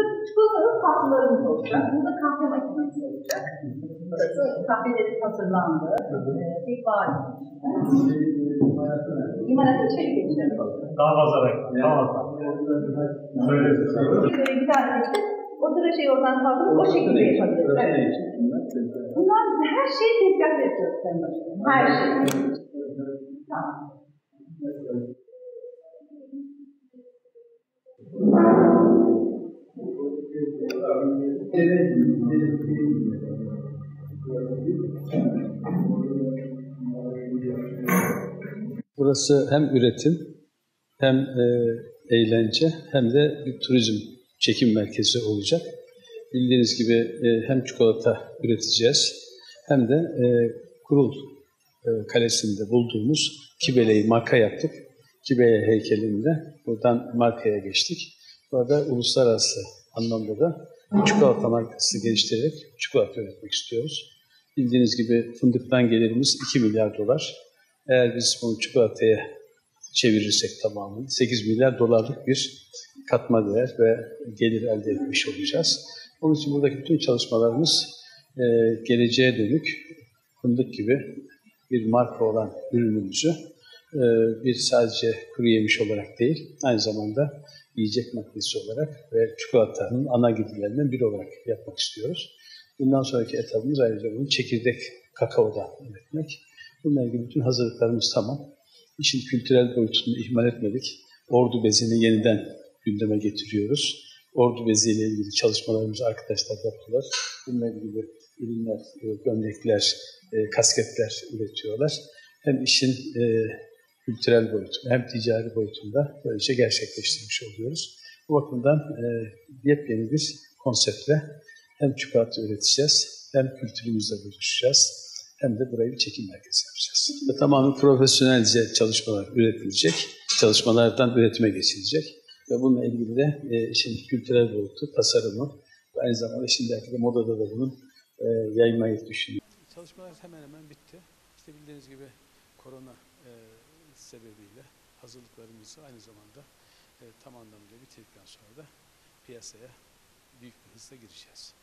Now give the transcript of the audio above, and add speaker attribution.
Speaker 1: Burada çikolatalı tatlılarımız olacak. Burada kahve makinesi olacak. Burası kahveleri hazırlandı. Ee, bir bar. İmarata içeri geçelim.
Speaker 2: Daha fazla bekle. Daha fazla.
Speaker 1: Böyle güzel geçip o sıra şeyi oradan kaldırıp o şekilde yapabiliriz. Evet. Bunlar her şeyi tezgahta yapıyoruz Sayın Başkanım. Her şey. Tamam.
Speaker 3: Burası hem üretim hem e, eğlence hem de bir turizm çekim merkezi olacak. Bildiğiniz gibi e, hem çikolata üreteceğiz hem de e, Kurul e, Kalesi'nde bulduğumuz Kibele'yi marka yaptık. Kibele heykelinde buradan markaya geçtik. Burada uluslararası anlamda da çikolata markası geliştirerek çikolata üretmek istiyoruz. Bildiğiniz gibi fındıktan gelirimiz 2 milyar dolar. Eğer biz bunu çikolataya çevirirsek tamamını 8 milyar dolarlık bir katma değer ve gelir elde etmiş olacağız. Onun için buradaki bütün çalışmalarımız e, geleceğe dönük fındık gibi bir marka olan ürünümüzü e, bir sadece kuru yemiş olarak değil, aynı zamanda yiyecek maddesi olarak ve çikolatanın ana gibilerinden biri olarak yapmak istiyoruz. Bundan sonraki etabımız ayrıca bunu çekirdek kakaoda üretmek. Bununla ilgili bütün hazırlıklarımız tamam. İşin kültürel boyutunu ihmal etmedik. Ordu bezini yeniden gündeme getiriyoruz. Ordu beziyle ilgili çalışmalarımızı arkadaşlar yaptılar. Bununla ilgili ürünler, e, gömlekler, e, kasketler üretiyorlar. Hem işin e, kültürel boyutunu hem ticari boyutunda böylece gerçekleştirmiş oluyoruz. Bu bakımdan e, yepyeni bir konseptle hem çikolata üreteceğiz, hem kültürümüzle buluşacağız, hem de burayı bir çekim merkezi yapacağız. Ve tamamen profesyonelce çalışmalar üretilecek, çalışmalardan üretime geçilecek. Ve bununla ilgili de e, işin kültürel boyutu, tasarımı ve aynı zamanda şimdi belki de modada da bunun e, yaymayı düşünüyor. Çalışmalar hemen hemen bitti. İşte bildiğiniz gibi korona e, sebebiyle hazırlıklarımızı aynı zamanda e, tam anlamıyla bitirdikten sonra da piyasaya büyük bir hızla gireceğiz.